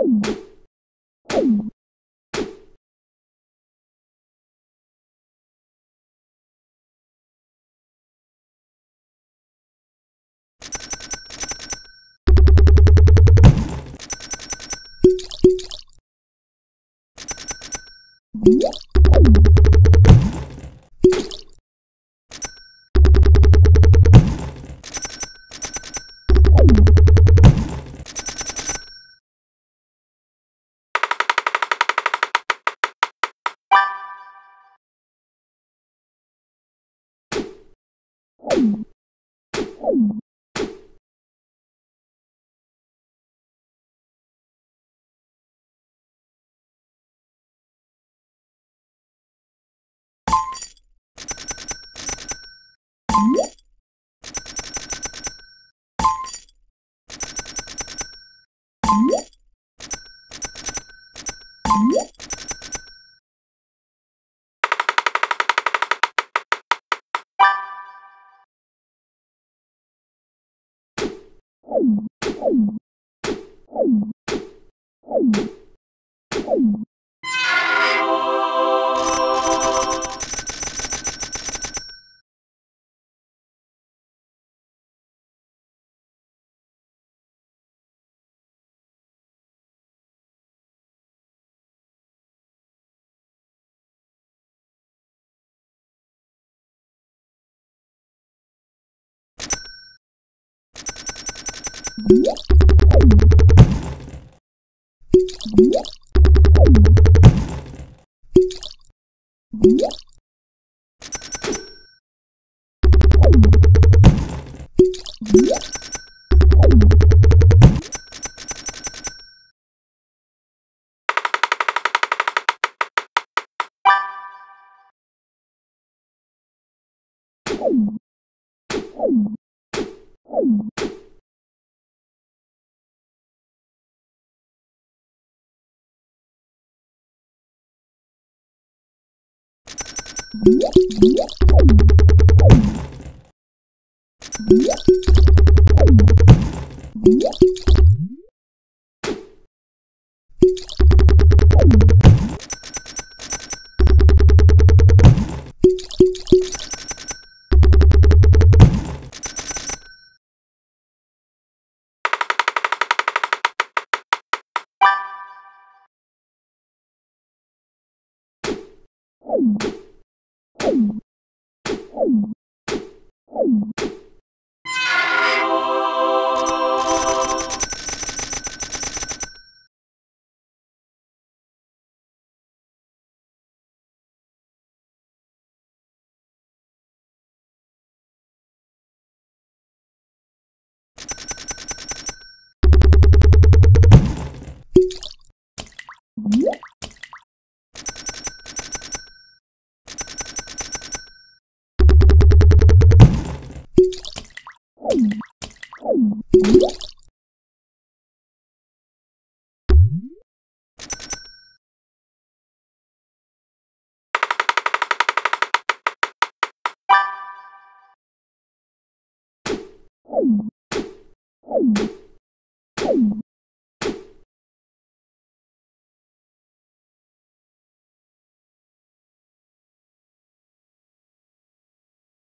Thank you What? Thank you. Thank you.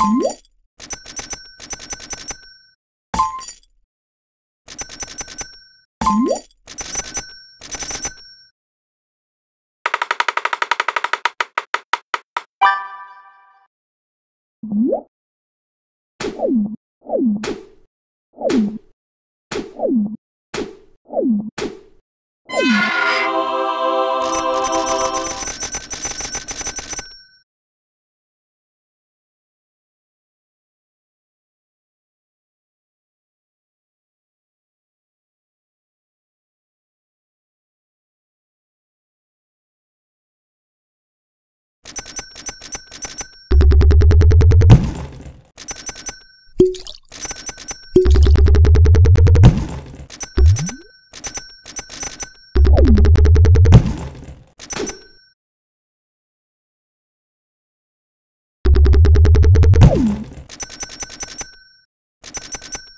Thank you.